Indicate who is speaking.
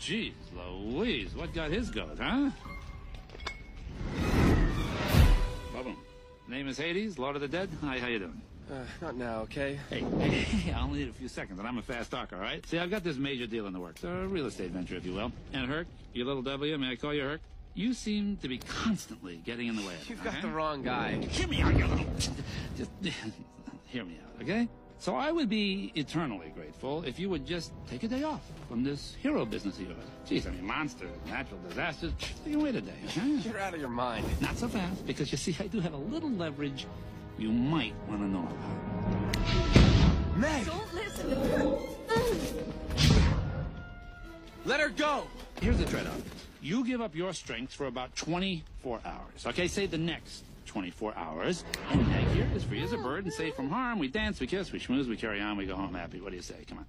Speaker 1: Jeez, Louise, what got his goat, huh? Boom. Name is Hades, Lord of the Dead. Hi, how you doing?
Speaker 2: Uh, not now, okay?
Speaker 1: Hey, hey, hey, I only need a few seconds, and I'm a fast talker, all right? See, I've got this major deal in the works, a real estate venture, if you will. And Herc, your little W, may I call you Herc? You seem to be constantly getting in the way of.
Speaker 2: You've got
Speaker 1: okay?
Speaker 2: the wrong guy.
Speaker 1: Hear me out, you little. Just hear me out, okay? So I would be eternally grateful if you would just take a day off from this hero business of yours. Jeez, I mean, monsters, natural disasters, they can wait a day, okay?
Speaker 2: You're out of your mind.
Speaker 1: Not so fast, because you see, I do have a little leverage you might want to know about.
Speaker 2: Meg!
Speaker 3: Don't listen.
Speaker 2: Let her go!
Speaker 1: Here's the trade-off. You give up your strength for about 24 hours. Okay, say the next 24 hours. And Meg here is free as a bird and safe from harm. We dance, we kiss, we schmooze, we carry on, we go home happy. What do you say? Come on.